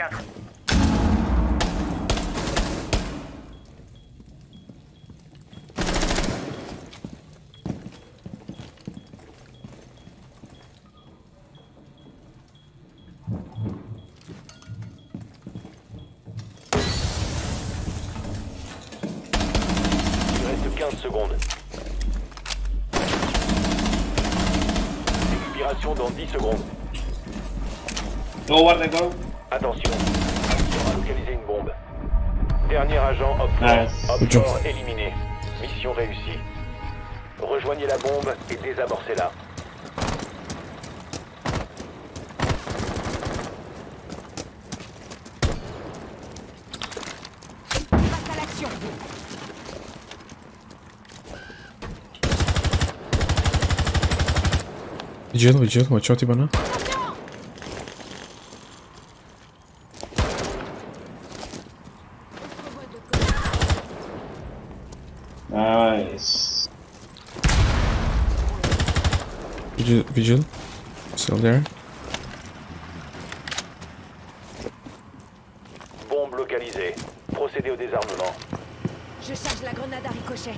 Dégage de ces quatre. Il reste 15 secondes. Expiration dans 10 secondes. Go, what they go? Attention, on aura localisé une bombe. Dernier agent Op Nice. Op Good job. éliminé. Mission réussie. Rejoignez la bombe et désamorcez-la. Watch out Ibana. Nice. Vigil, vigil. Still there. Bombe localisée. Procédez au désarmement. Je charge la grenade à ricochet.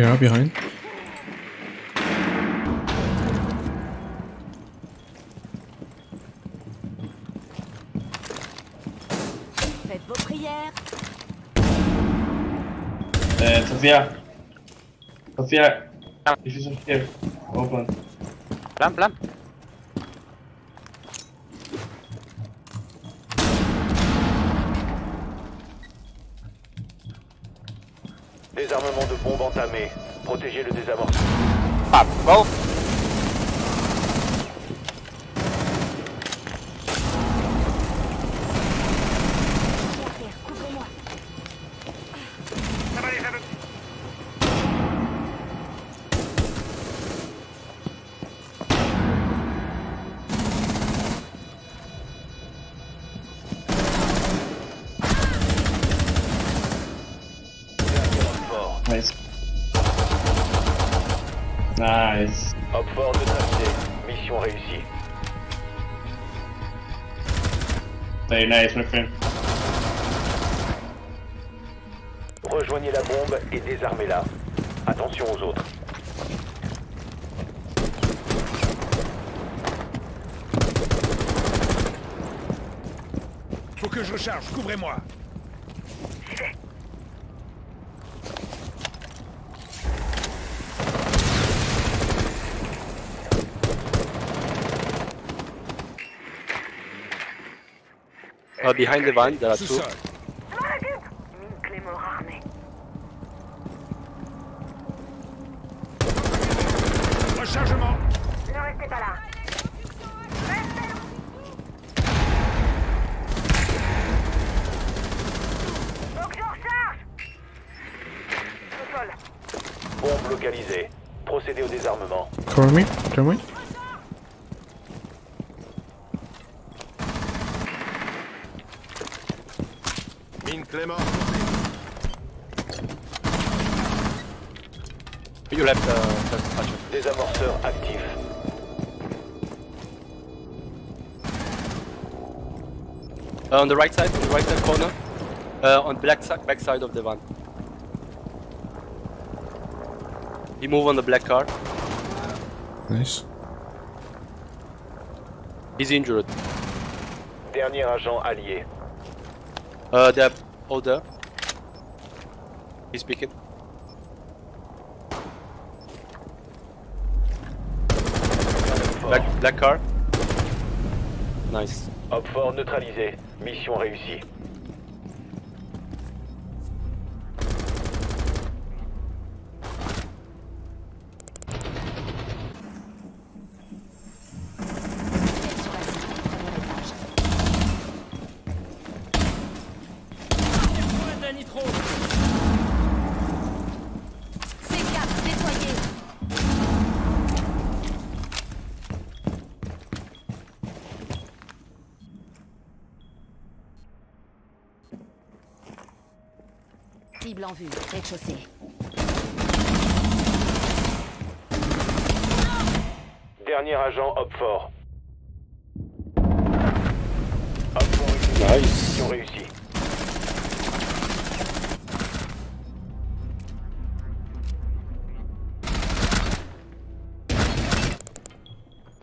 Ja, behind. Äh, Sofia. Sofia. Ich will so still. Open. Blam, blam. Désarmement de bombe entamé. Protégez le désamorcement. Ah, go. Nice. Hop fort neutralisé. Mission réussie. Very nice, my friend. Rejoignez la bombe et désarmez-la. Attention aux autres. Faut que je recharge, couvrez-moi. Uh, behind the van, there are two. Rechargement. Ne restez pas là. Faut que je recharge Au sol. Bombe localisée. Procédez au désarmement. Me. Mine Clément. You left, uh. Désamorceur actif. Uh, on the right side, on the right side corner. Uh, on black side, back side of the van. He move on the black car. Nice. He's injured. Dernier agent allié. Uh, they're all there. He's speaking. Black, black car. Nice. Hop fort neutralisé. Mission réussie. nitro C4 déployé Cible en vue, rez-de-chaussée. Dernier agent Hop fort. Hop fort. Nice. Réussi.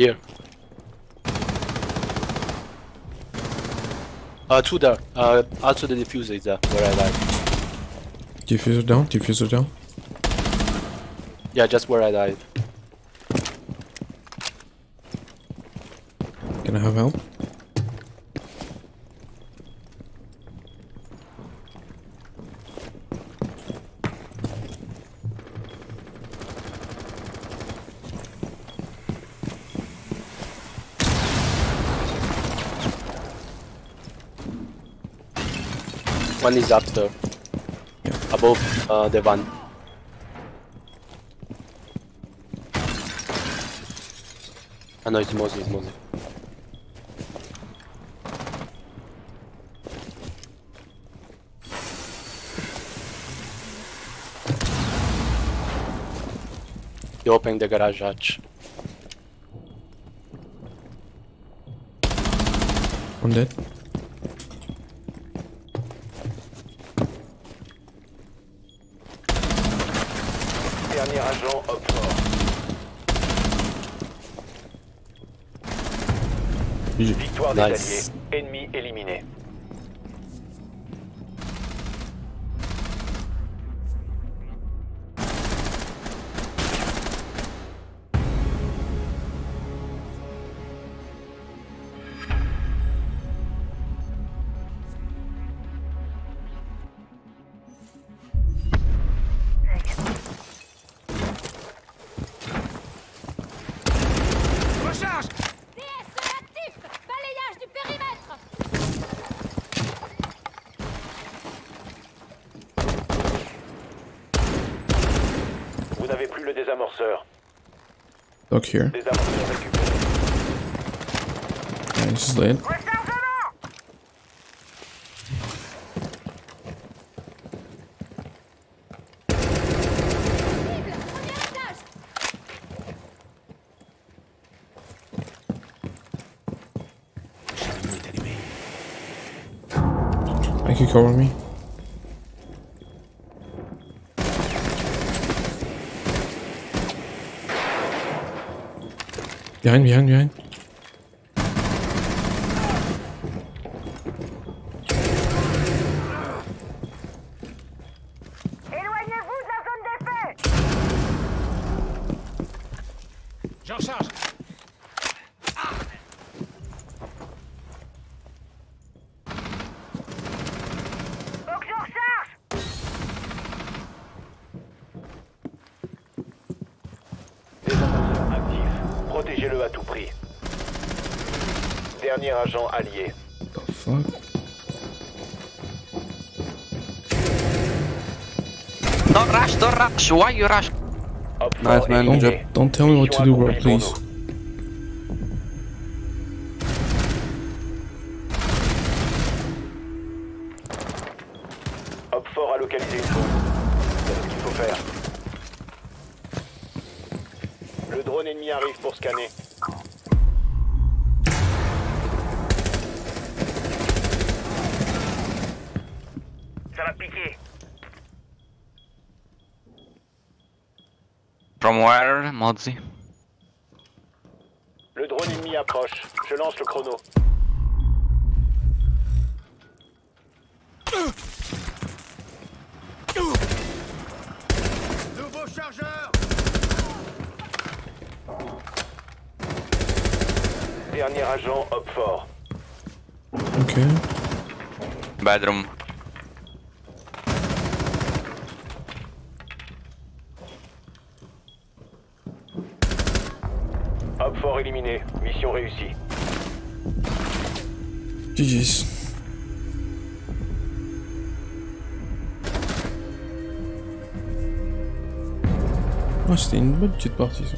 Here. Uh, two there. Uh, also the diffuser is there, where I died. Diffuser down, diffuser down. Yeah, just where I died. Can I have help? One is after. Above uh, the van. Ah no, it's Mosley, it's Mosley. You open the garage hatch. One dead. Agent. Victoire des alliés. Ennemi éliminé. Recharge DSE actif Balayage du périmètre Vous n'avez plus le désamorceur. Dog here. Désamorceur récupéré. Nice, is dead. Cover me. Behind, behind, behind. Dernier agent allié. The fuck? Don't rush, don't rush. Why you rush? Hop Nice, man. Don't, don't tell me what to do, bro, please. fort une. C'est ce qu'il faut faire. Le drone ennemi arrive pour scanner. Le drone ennemi approche. Je lance le chrono. Nouveau chargeur Dernier agent, hop fort. Okay. Bedroom. Fort éliminé. Mission réussie. GG's. Ah, c'était une bonne petite partie ça.